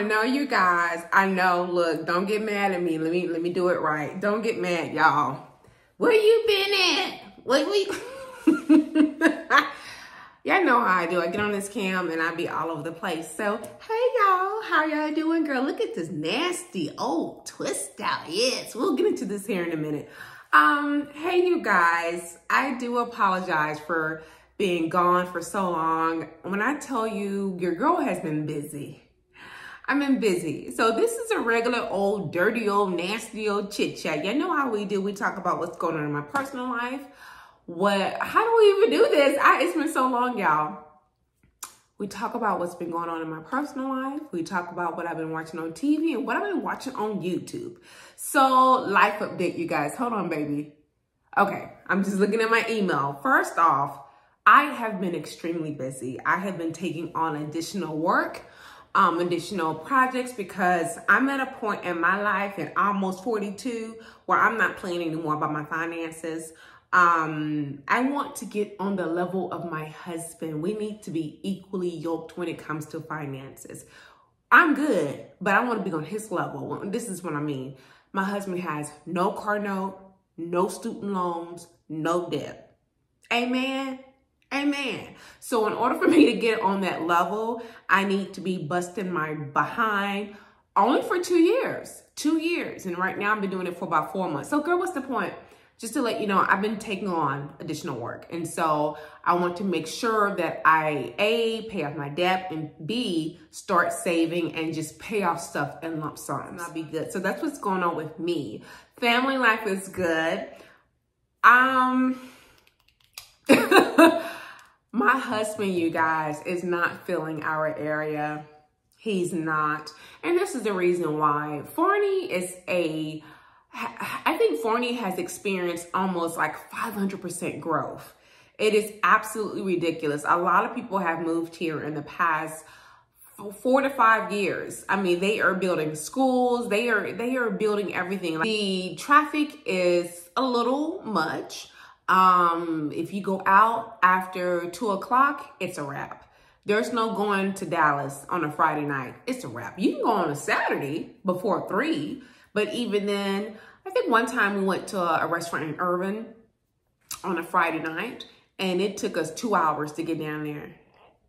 I know you guys. I know. Look, don't get mad at me. Let me let me do it right. Don't get mad, y'all. Where you been at? What we Y'all know how I do. I get on this cam and I be all over the place. So, hey y'all, how y'all doing? Girl, look at this nasty old twist out. Yes, we'll get into this here in a minute. Um, hey you guys, I do apologize for being gone for so long. When I tell you your girl has been busy, I've been busy. So this is a regular old, dirty old, nasty old chit chat. You know how we do. We talk about what's going on in my personal life. What, how do we even do this? I, it's been so long, y'all. We talk about what's been going on in my personal life. We talk about what I've been watching on TV and what I've been watching on YouTube. So life update, you guys. Hold on, baby. Okay, I'm just looking at my email. First off, I have been extremely busy. I have been taking on additional work um, additional projects because I'm at a point in my life at almost 42 where I'm not playing anymore about my finances. Um, I want to get on the level of my husband. We need to be equally yoked when it comes to finances. I'm good, but I want to be on his level. This is what I mean. My husband has no car note, no student loans, no debt. Amen. Amen. So in order for me to get on that level, I need to be busting my behind only for two years, two years. And right now I've been doing it for about four months. So girl, what's the point? Just to let you know, I've been taking on additional work. And so I want to make sure that I, A, pay off my debt and B, start saving and just pay off stuff in lump sums. That'll be good. So that's what's going on with me. Family life is good. Um, My husband, you guys, is not filling our area. He's not. And this is the reason why. Forney is a, I think Forney has experienced almost like 500% growth. It is absolutely ridiculous. A lot of people have moved here in the past four to five years. I mean, they are building schools. They are, they are building everything. The traffic is a little much. Um, if you go out after two o'clock, it's a wrap. There's no going to Dallas on a Friday night. It's a wrap. You can go on a Saturday before three, but even then, I think one time we went to a, restaurant in Irving on a Friday night and it took us two hours to get down there.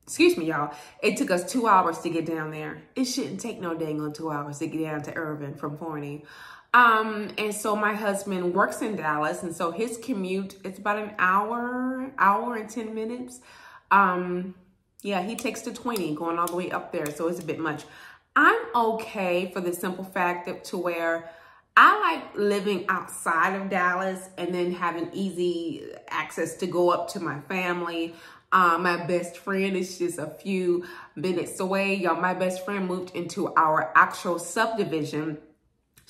Excuse me, y'all. It took us two hours to get down there. It shouldn't take no dang on two hours to get down to Irving from Forney. Um, and so my husband works in Dallas, and so his commute, it's about an hour, hour and 10 minutes. Um, yeah, he takes the 20 going all the way up there, so it's a bit much. I'm okay for the simple fact that to where I like living outside of Dallas and then having easy access to go up to my family. Um, my best friend is just a few minutes away. Y'all, my best friend moved into our actual subdivision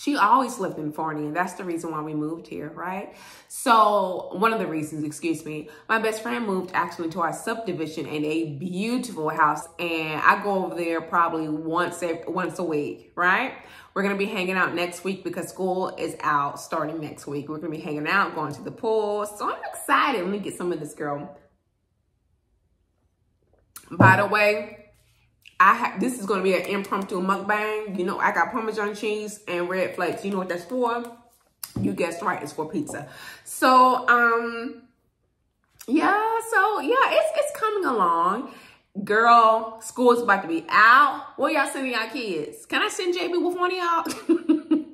she always lived in Forney, and that's the reason why we moved here, right? So one of the reasons, excuse me, my best friend moved actually to our subdivision in a beautiful house, and I go over there probably once every, once a week, right? We're gonna be hanging out next week because school is out starting next week. We're gonna be hanging out, going to the pool. So I'm excited. Let me get some of this girl. By the way, I ha this is gonna be an impromptu mukbang. You know, I got Parmesan cheese and red flakes. You know what that's for? You guessed right, it's for pizza. So, um, yeah, so yeah, it's it's coming along. Girl, school's about to be out. Where y'all sending y'all kids? Can I send JB with one of y'all?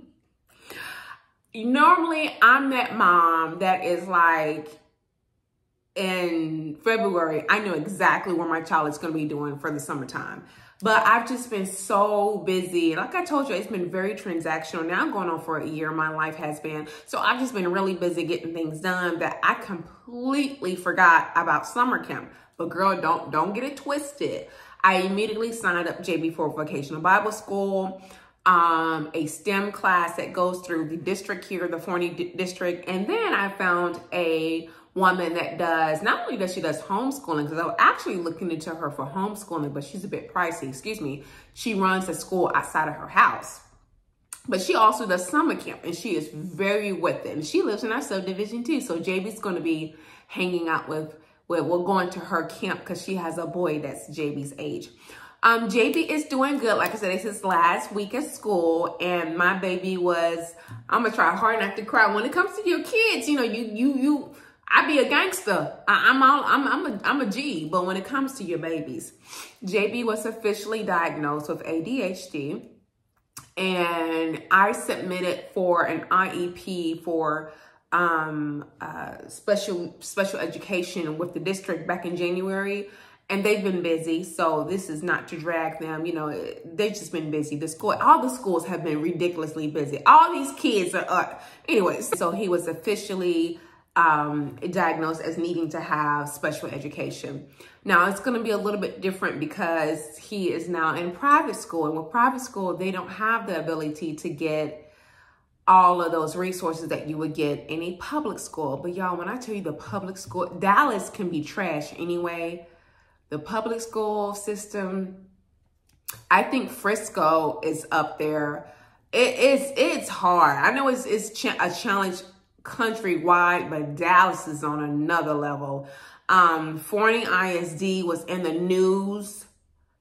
Normally, I'm that mom that is like, in February, I know exactly what my child is going to be doing for the summertime. But I've just been so busy. Like I told you, it's been very transactional. Now going on for a year, my life has been. So I've just been really busy getting things done that I completely forgot about summer camp. But girl, don't, don't get it twisted. I immediately signed up JB for vocational Bible school um, a STEM class that goes through the district here, the Forney district. And then I found a woman that does, not only does she does homeschooling, because I was actually looking into her for homeschooling, but she's a bit pricey, excuse me. She runs a school outside of her house. But she also does summer camp and she is very with it. And she lives in our subdivision too. So JB's going to be hanging out with, with we're going to her camp because she has a boy that's JB's age. Um, JB is doing good. Like I said, it's his last week of school, and my baby was. I'm gonna try hard not to cry. When it comes to your kids, you know, you you you. I be a gangster. I, am all. I'm I'm a I'm a G. But when it comes to your babies, JB was officially diagnosed with ADHD, and I submitted for an IEP for um, uh, special special education with the district back in January and they've been busy. So this is not to drag them. You know, they've just been busy. The school, all the schools have been ridiculously busy. All these kids are up. Anyways, so he was officially um, diagnosed as needing to have special education. Now it's going to be a little bit different because he is now in private school. And with private school, they don't have the ability to get all of those resources that you would get in a public school. But y'all, when I tell you the public school, Dallas can be trash anyway the public school system. I think Frisco is up there. It is it's hard. I know it's it's a challenge countrywide, but Dallas is on another level. Um, Forney ISD was in the news.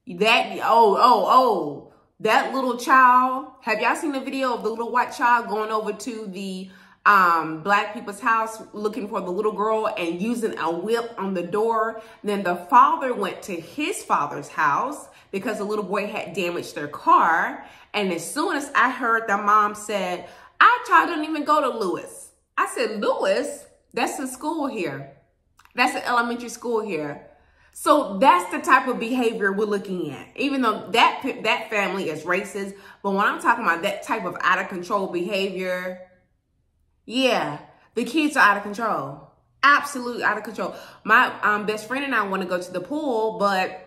That oh oh oh that little child. Have y'all seen the video of the little white child going over to the um, black people's house looking for the little girl and using a whip on the door. Then the father went to his father's house because the little boy had damaged their car. And as soon as I heard the mom said, our child didn't even go to Lewis. I said, Lewis, that's the school here. That's the elementary school here. So that's the type of behavior we're looking at. Even though that that family is racist, but when I'm talking about that type of out of control behavior, yeah, the kids are out of control. Absolutely out of control. My um, best friend and I want to go to the pool, but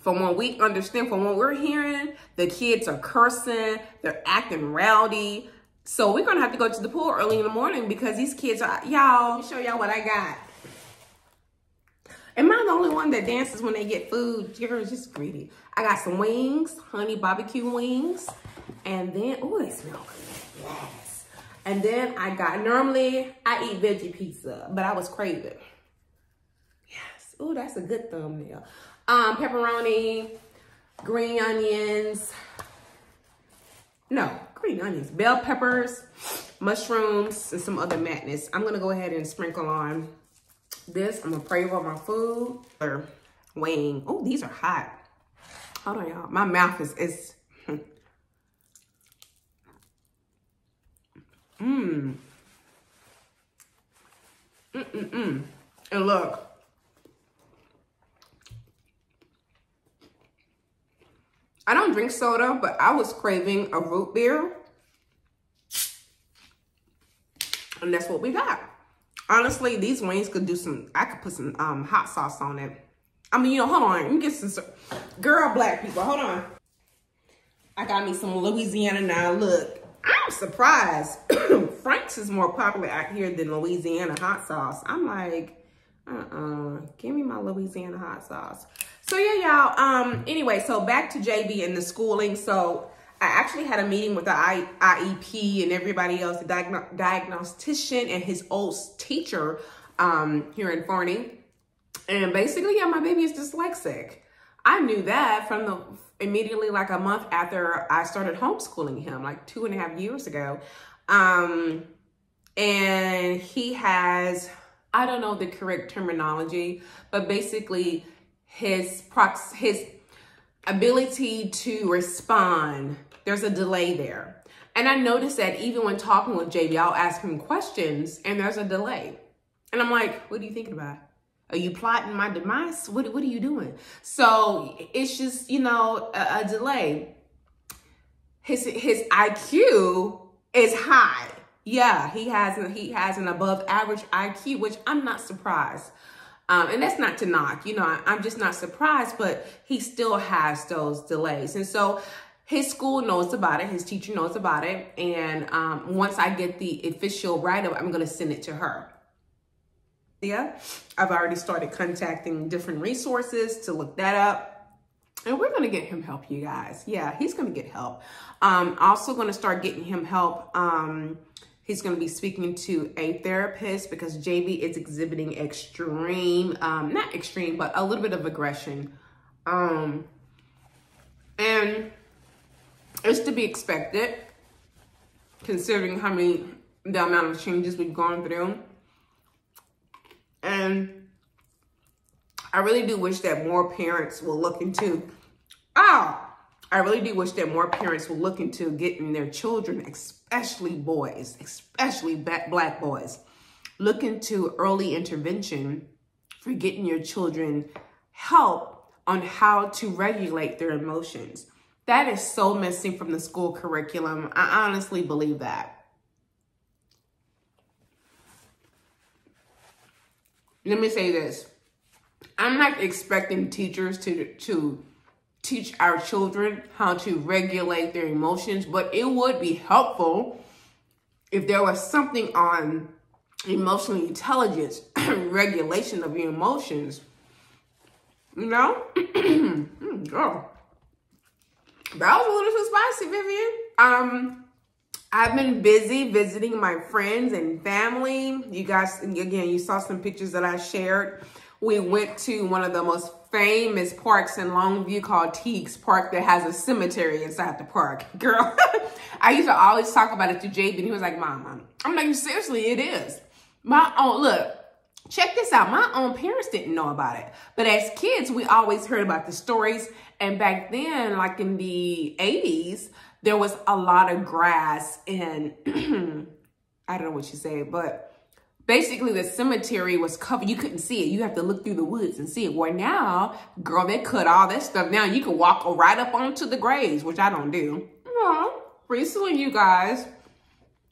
from what we understand, from what we're hearing, the kids are cursing, they're acting rowdy. So we're gonna have to go to the pool early in the morning because these kids are y'all. Let me show y'all what I got. Am I the only one that dances when they get food? You're just greedy. I got some wings, honey barbecue wings, and then oh, it smells good. Yeah. And then I got, normally I eat veggie pizza, but I was craving. Yes. Oh, that's a good thumbnail. Um, pepperoni, green onions. No, green onions, bell peppers, mushrooms, and some other madness. I'm gonna go ahead and sprinkle on this. I'm gonna pray over my food. Or wing. Oh, these are hot. Hold on, y'all. My mouth is, is hmm. Mmm. Mm-mm-mm. And look. I don't drink soda, but I was craving a root beer. And that's what we got. Honestly, these wings could do some, I could put some um, hot sauce on it. I mean, you know, hold on. Let me get some, girl, black people, hold on. I got me some Louisiana now. Look, I'm surprised. Frank's is more popular out here than Louisiana hot sauce. I'm like, uh-uh, give me my Louisiana hot sauce. So yeah, y'all, um, anyway, so back to JB and the schooling. So I actually had a meeting with the I IEP and everybody else, the diagno diagnostician and his old teacher um, here in Forney. And basically, yeah, my baby is dyslexic. I knew that from the immediately like a month after I started homeschooling him, like two and a half years ago. Um, and he has, I don't know the correct terminology, but basically his prox his ability to respond, there's a delay there. And I noticed that even when talking with JB, I'll ask him questions and there's a delay. And I'm like, what are you thinking about? Are you plotting my demise? What, what are you doing? So it's just, you know, a, a delay. His, his IQ is high. Yeah, he has, he has an above average IQ, which I'm not surprised. Um, and that's not to knock, you know, I, I'm just not surprised, but he still has those delays. And so his school knows about it. His teacher knows about it. And um, once I get the official write-up, I'm going to send it to her. Yeah, I've already started contacting different resources to look that up. And we're going to get him help, you guys. Yeah, he's going to get help. Um, also going to start getting him help. Um, he's going to be speaking to a therapist because JB is exhibiting extreme, um, not extreme, but a little bit of aggression. Um, And it's to be expected, considering how many, the amount of changes we've gone through. And I really do wish that more parents will look into, oh, I really do wish that more parents will look into getting their children, especially boys, especially black boys, look into early intervention for getting your children help on how to regulate their emotions. That is so missing from the school curriculum. I honestly believe that. Let me say this. I'm not expecting teachers to, to teach our children how to regulate their emotions, but it would be helpful if there was something on emotional intelligence, regulation of your emotions. You know? Girl. That was a little too spicy, Vivian. Um, I've been busy visiting my friends and family. You guys, again, you saw some pictures that I shared. We went to one of the most famous parks in Longview called Teagues Park that has a cemetery inside the park. Girl, I used to always talk about it to Jade, and he was like, Mom, Mom. I'm like, seriously, it is. My own, look, check this out. My own parents didn't know about it. But as kids, we always heard about the stories. And back then, like in the 80s, there was a lot of grass and I don't know what you say, but basically the cemetery was covered. You couldn't see it. You have to look through the woods and see it. Where now, girl, they cut all that stuff. Now you can walk right up onto the graves, which I don't do. Well, recently, you guys,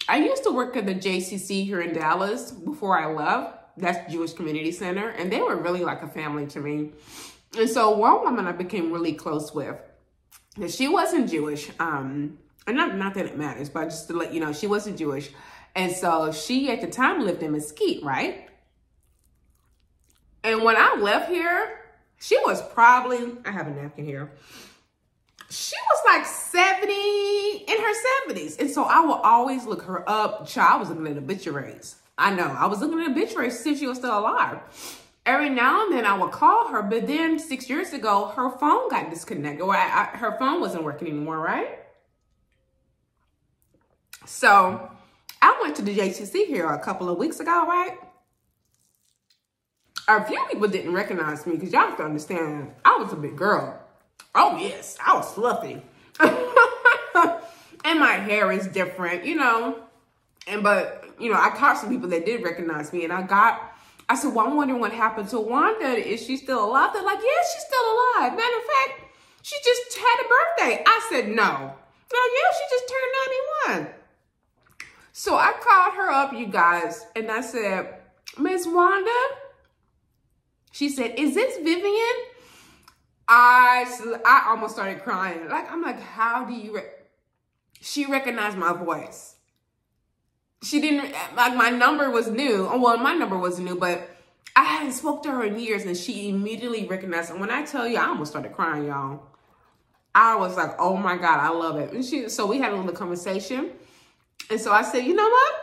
I used to work at the JCC here in Dallas before I left. That's Jewish Community Center. And they were really like a family to me. And so one woman I became really close with, she wasn't Jewish. Um, and not, not that it matters, but just to let you know, she wasn't Jewish. And so she at the time lived in Mesquite, right? And when I left here, she was probably, I have a napkin here. She was like 70 in her 70s. And so I will always look her up. Child, I was looking at obituaries. I know, I was looking at obituaries see she was still alive. Every now and then I would call her, but then six years ago, her phone got disconnected. Or I, I, her phone wasn't working anymore, right? So I went to the JCC here a couple of weeks ago, right? A few people didn't recognize me because y'all have to understand, I was a big girl. Oh, yes, I was fluffy. and my hair is different, you know. And, but, you know, I caught some people that did recognize me and I got, I said, well, I'm wondering what happened to Wanda. Is she still alive? They're like, yeah, she's still alive. Matter of fact, she just had a birthday. I said, no. No, yeah, she just turned 91. So I called her up, you guys, and I said, Miss Wanda? She said, is this Vivian? I, I almost started crying. Like, I'm like, how do you, she recognized my voice. She didn't, like my number was new. Oh, well, my number was new, but I hadn't spoke to her in years and she immediately recognized. And when I tell you, I almost started crying, y'all. I was like, oh my God, I love it. And she, so we had a little conversation. And so I said, you know what?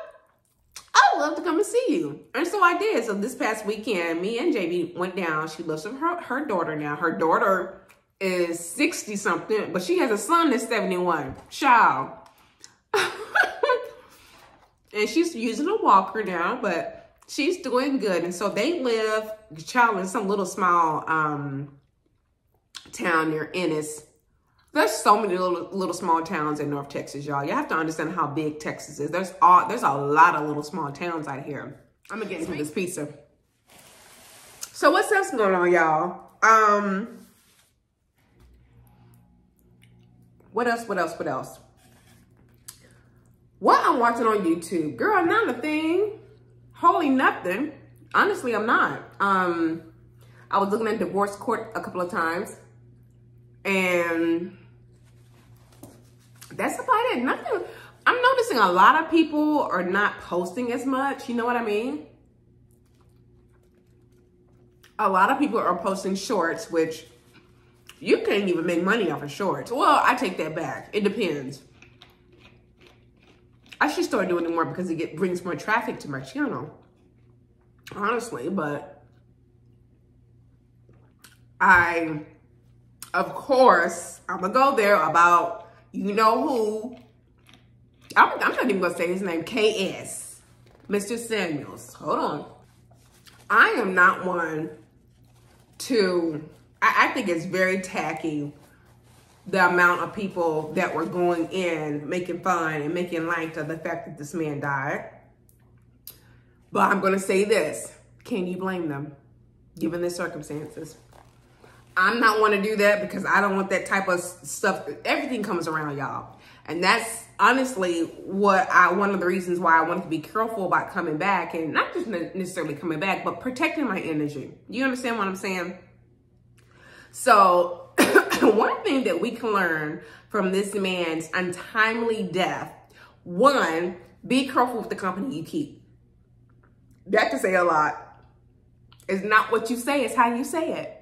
I'd love to come and see you. And so I did. So this past weekend, me and JB went down. She lives with her, her daughter now. Her daughter is 60 something, but she has a son that's 71. Child. and she's using a walker now, but she's doing good. And so they live, child, in some little small um, town near Ennis. There's so many little little small towns in North Texas, y'all. You have to understand how big Texas is. There's all there's a lot of little small towns out here. I'm gonna get of this pizza. So what's else going on, y'all? Um, what else? What else? What else? What I'm watching on YouTube, girl, not a thing. Holy nothing. Honestly, I'm not. Um, I was looking at divorce court a couple of times, and that's about it. Nothing. I'm noticing a lot of people are not posting as much. You know what I mean? A lot of people are posting shorts, which you can't even make money off of shorts. Well, I take that back. It depends. I should start doing it more because it get, brings more traffic to my channel. Honestly, but I of course, I'm gonna go there about you know who. I'm, I'm not even gonna say his name. KS, Mr. Samuels. Hold on. I am not one to. I, I think it's very tacky the amount of people that were going in making fun and making light of the fact that this man died. But I'm to say this. Can you blame them given the circumstances? I'm not want to do that because I don't want that type of stuff. Everything comes around y'all. And that's honestly what I, one of the reasons why I wanted to be careful about coming back and not just necessarily coming back, but protecting my energy. You understand what I'm saying? So one thing that we can learn from this man's untimely death, one, be careful with the company you keep. That can say a lot. It's not what you say, it's how you say it.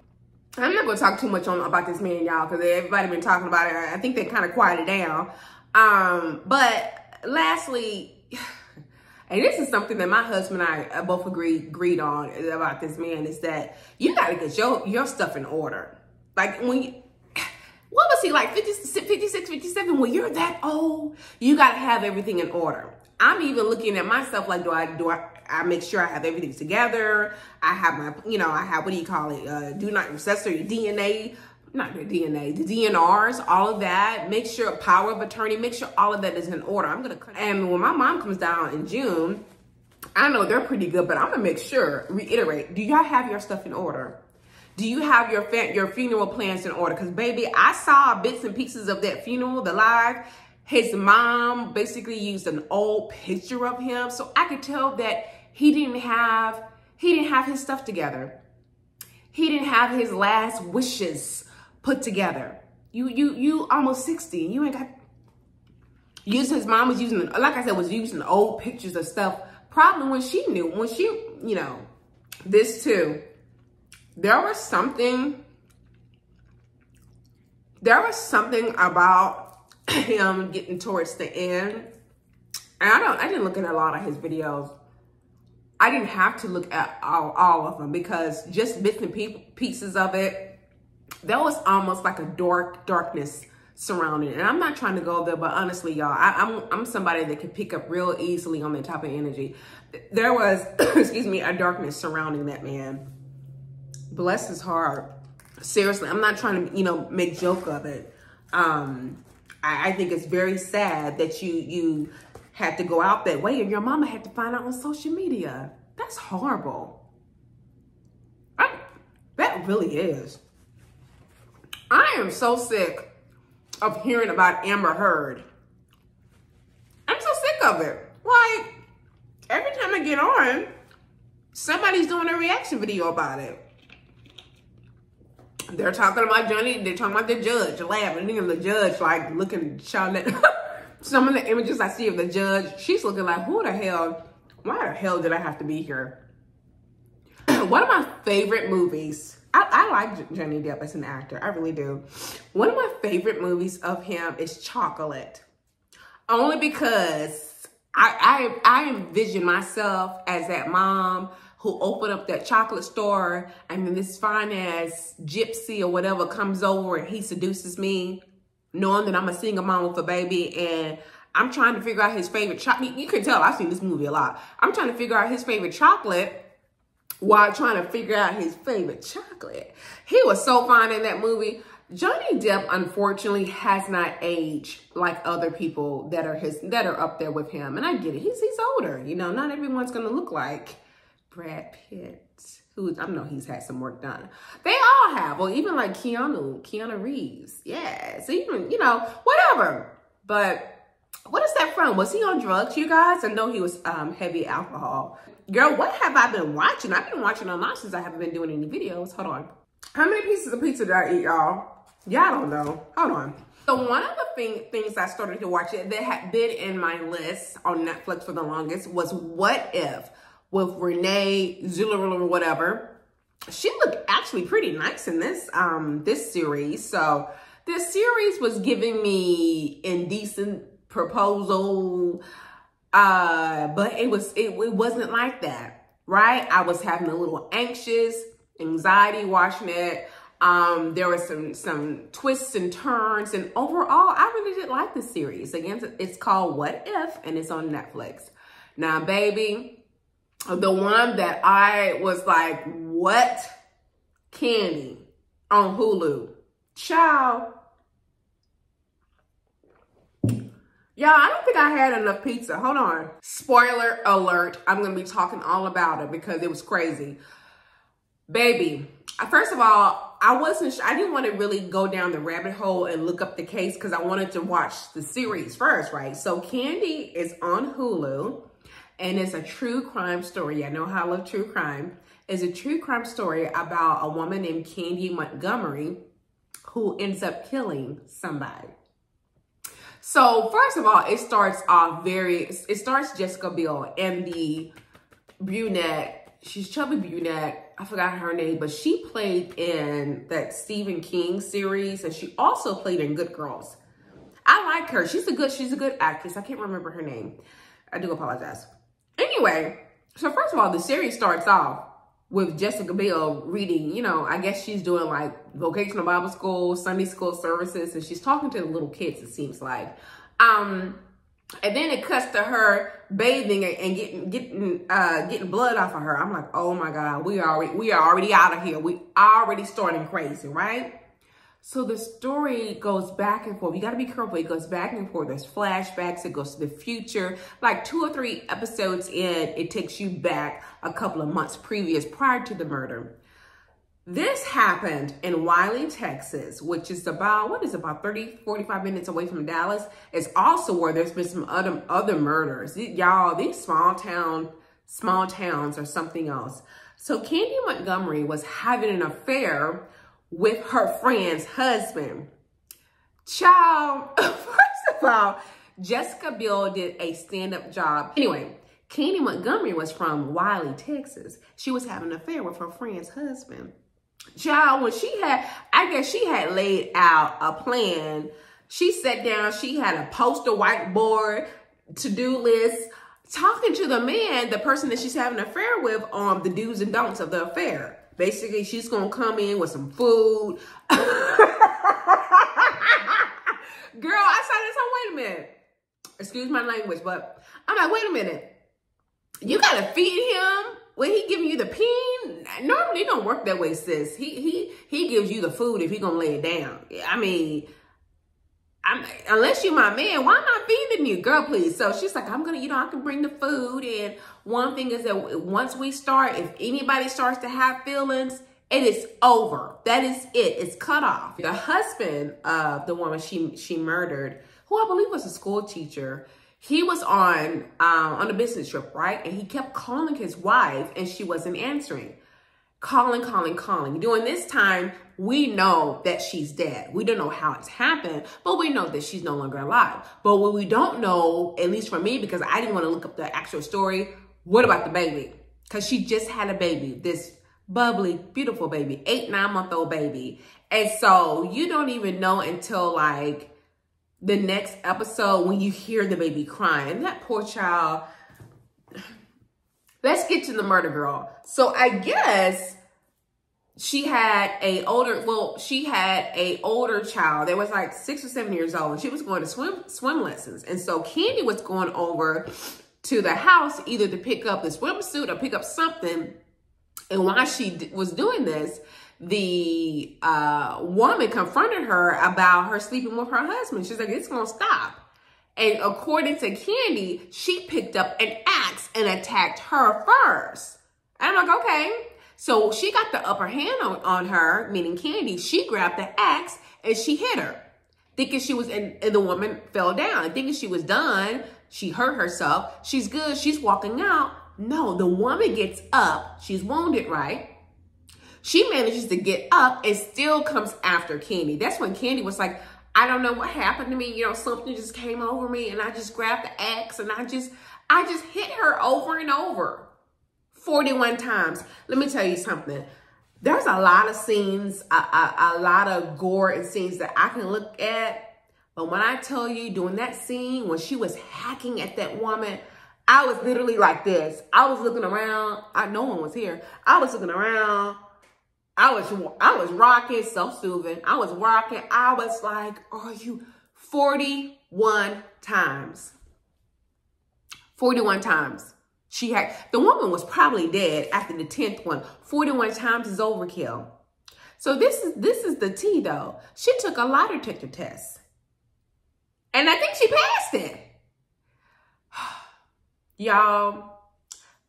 I'm not to talk too much on about this man, y'all, because everybody been talking about it. I think they kind of quieted down. Um, but lastly, and this is something that my husband and I both agreed agreed on about this man is that you got to get your your stuff in order. Like when you, what was he like 50, 56 57 when you're that old you got to have everything in order i'm even looking at myself like do i do i i make sure i have everything together i have my you know i have what do you call it uh, do not ancestry dna not the DNA, the DNRs, all of that. Make sure power of attorney, make sure all of that is in order. I'm gonna, and when my mom comes down in June, I know they're pretty good, but I'm gonna make sure, reiterate, do y'all have your stuff in order? Do you have your your funeral plans in order? Because baby, I saw bits and pieces of that funeral, the live. His mom basically used an old picture of him, so I could tell that he didn't have he didn't have his stuff together. He didn't have his last wishes put together. You you you almost 60 you ain't got using his mom was using like I said was using old pictures of stuff probably when she knew when she you know this too there was something there was something about him getting towards the end and i don't i didn't look at a lot of his videos i didn't have to look at all, all of them because just and pieces of it that was almost like a dark darkness surrounding it. And I'm not trying to go there, but honestly, y'all, I'm I'm somebody that can pick up real easily on that type of energy. There was, excuse me, a darkness surrounding that man bless his heart. Seriously, I'm not trying to, you know, make joke of it. Um, I, I think it's very sad that you you had to go out that way and your mama had to find out on social media. That's horrible. I, that really is. I am so sick of hearing about Amber Heard. I'm so sick of it. Like, every time I get on, somebody's doing a reaction video about it. They're talking about Johnny. They're talking about the judge laughing. And the judge like looking, shouting some of the images I see of the judge. She's looking like, who the hell? Why the hell did I have to be here? One of my favorite movies. I, I like Johnny Depp as an actor. I really do. One of my favorite movies of him is Chocolate. Only because I, I, I envision myself as that mom who opened up that chocolate store and then this fine ass gypsy or whatever comes over and he seduces me, knowing that I'm a single mom with a baby and I'm trying to figure out his favorite chocolate. You can tell I've seen this movie a lot. I'm trying to figure out his favorite chocolate while trying to figure out his favorite chocolate. He was so fine in that movie. Johnny Depp, unfortunately, has not aged like other people that are his that are up there with him. And I get it. He's he's older. You know, not everyone's gonna look like Brad Pitt, who I know he's had some work done. They all have, or even like Keanu, Keanu Reeves. Yeah, so even, you know, whatever. But what is that from? Was he on drugs, you guys? I know he was um, heavy alcohol. Girl, what have I been watching? I've been watching a lot since I haven't been doing any videos. Hold on. How many pieces of pizza did I eat, y'all? Y'all don't know. Hold on. So one of the thing, things I started to watch that had been in my list on Netflix for the longest was What If? With Renee Zellweger or whatever. She looked actually pretty nice in this um this series. So this series was giving me indecent proposal, uh, but it was it, it wasn't like that, right? I was having a little anxious, anxiety watching it. Um, there were some some twists and turns, and overall, I really did like the series. Again, it's called What If, and it's on Netflix. Now, baby, the one that I was like, what? Candy on Hulu. Ciao. Y'all, I don't think I had enough pizza. Hold on. Spoiler alert. I'm going to be talking all about it because it was crazy. Baby, first of all, I wasn't, sure. I didn't want to really go down the rabbit hole and look up the case because I wanted to watch the series first, right? So Candy is on Hulu and it's a true crime story. I know how I love true crime. It's a true crime story about a woman named Candy Montgomery who ends up killing somebody. So first of all, it starts off very, it starts Jessica Biel and the brunette, she's chubby brunette, I forgot her name, but she played in that Stephen King series and she also played in Good Girls. I like her. She's a good, she's a good actress. I can't remember her name. I do apologize. Anyway, so first of all, the series starts off with Jessica Biel reading, you know, I guess she's doing like vocational Bible school, Sunday school services, and she's talking to the little kids, it seems like. Um, and then it cuts to her bathing and getting getting uh getting blood off of her. I'm like, oh my God, we are already we are already out of here. We already starting crazy, right? So the story goes back and forth. You got to be careful. It goes back and forth. There's flashbacks. It goes to the future. Like two or three episodes in, it takes you back a couple of months previous prior to the murder. This happened in Wylie, Texas, which is about, what is it, about 30, 45 minutes away from Dallas. It's also where there's been some other, other murders. Y'all, these small town, small towns are something else. So Candy Montgomery was having an affair with her friend's husband. Child, first of all, Jessica Biel did a stand-up job. Anyway, Candy Montgomery was from Wylie, Texas. She was having an affair with her friend's husband. Child, when she had, I guess she had laid out a plan. She sat down, she had a poster whiteboard, to-do list, talking to the man, the person that she's having an affair with, on the do's and don'ts of the affair. Basically, she's going to come in with some food. Girl, I saw this. Oh, wait a minute. Excuse my language, but I'm like, wait a minute. You got to feed him when he giving you the peen. Normally, it don't work that way, sis. He he he gives you the food if he gonna lay it down. I mean, I'm, unless you my man, why am I feeding you? Girl, please. So she's like, I'm going to, you know, I can bring the food. And one thing is that once we start, if anybody starts to have feelings, it is over. That is it. It's cut off. The husband of the woman she, she murdered, who I believe was a school teacher, he was on, um, on a business trip, right? And he kept calling his wife and she wasn't answering calling, calling, calling. During this time, we know that she's dead. We don't know how it's happened, but we know that she's no longer alive. But what we don't know, at least for me, because I didn't want to look up the actual story, what about the baby? Because she just had a baby, this bubbly, beautiful baby, eight, nine month old baby. And so you don't even know until like the next episode when you hear the baby crying. That poor child, let's get to the murder girl. So I guess she had a older, well, she had a older child that was like six or seven years old and she was going to swim, swim lessons. And so candy was going over to the house either to pick up the swimsuit or pick up something. And while she was doing this, the uh, woman confronted her about her sleeping with her husband. She's like, it's to stop. And according to candy she picked up an axe and attacked her first. And I'm like, okay. So she got the upper hand on, on her, meaning Candy. She grabbed the axe and she hit her. Thinking she was, and, and the woman fell down. Thinking she was done, she hurt herself. She's good. She's walking out. No, the woman gets up. She's wounded, right? She manages to get up and still comes after Candy. That's when Candy was like, I don't know what happened to me. You know, something just came over me and I just grabbed the axe and I just, I just hit her over and over 41 times. Let me tell you something. There's a lot of scenes, a, a, a lot of gore and scenes that I can look at. But when I tell you during that scene, when she was hacking at that woman, I was literally like this. I was looking around. I no one was here. I was looking around I was I was rocking, self-soothing. I was rocking. I was like, are you 41 times? 41 times. She had the woman was probably dead after the 10th one. 41 times is overkill. So this is this is the T though. She took a lie detector test. And I think she passed it. Y'all,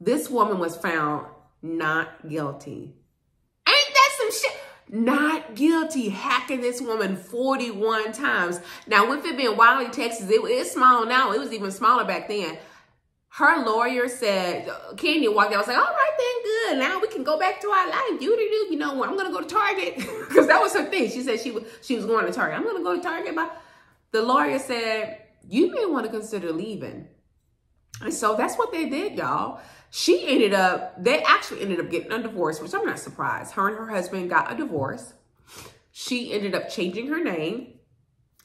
this woman was found not guilty. Ain't that some shit? Not guilty, hacking this woman 41 times. Now, with it being Wylie, Texas, it, it's small now. It was even smaller back then. Her lawyer said, Kenya walked out. I was like, all right, then, good. Now we can go back to our life. You do, you know, what? I'm going to go to Target. Because that was her thing. She said she, was she was going to Target. I'm going to go to Target. But the lawyer said, you may want to consider leaving. And so that's what they did, y'all. She ended up, they actually ended up getting a divorce, which I'm not surprised. Her and her husband got a divorce. She ended up changing her name.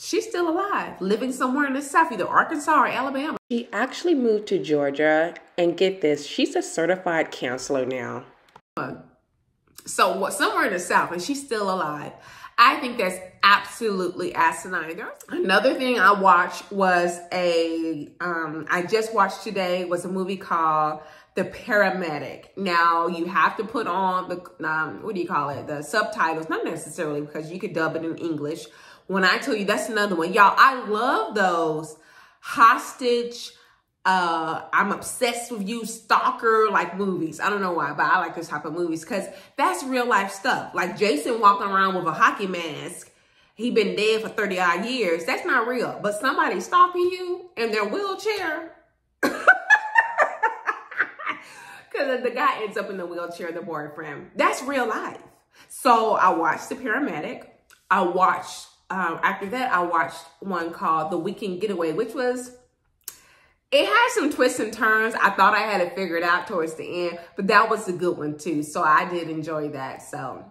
She's still alive, living somewhere in the South, either Arkansas or Alabama. She actually moved to Georgia, and get this, she's a certified counselor now. So what, somewhere in the South, and she's still alive. I think that's absolutely asinine. Another thing I watched was a, um, I just watched today was a movie called The Paramedic. Now you have to put on the, um, what do you call it? The subtitles, not necessarily because you could dub it in English. When I tell you that's another one, y'all, I love those hostage, uh i'm obsessed with you stalker like movies. I don't know why but i like this type of movies because that's real life stuff. Like jason walking around with a hockey mask. He been dead for 30 odd years. That's not real. But somebody stalking you in their wheelchair. Because the guy ends up in the wheelchair the boyfriend. That's real life. So i watched the paramedic. I watched um, after that i watched one called the weekend getaway which was it had some twists and turns. I thought I had it figured out towards the end, but that was a good one too. So I did enjoy that. So,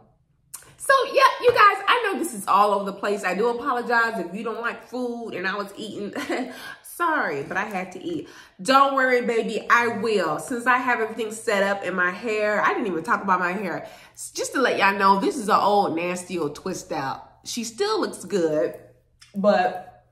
so yeah, you guys, I know this is all over the place. I do apologize if you don't like food and I was eating. Sorry, but I had to eat. Don't worry, baby, I will. Since I have everything set up in my hair, I didn't even talk about my hair. Just to let y'all know, this is an old nasty old twist out. She still looks good, but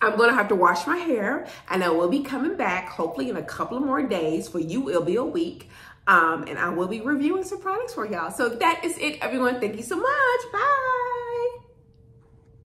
I'm to have to wash my hair and I will be coming back hopefully in a couple of more days. For you, it'll be a week. Um, and I will be reviewing some products for y'all. So that is it, everyone. Thank you so much. Bye.